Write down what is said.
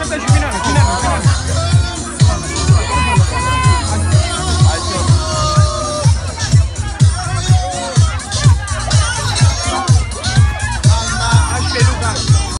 proteger.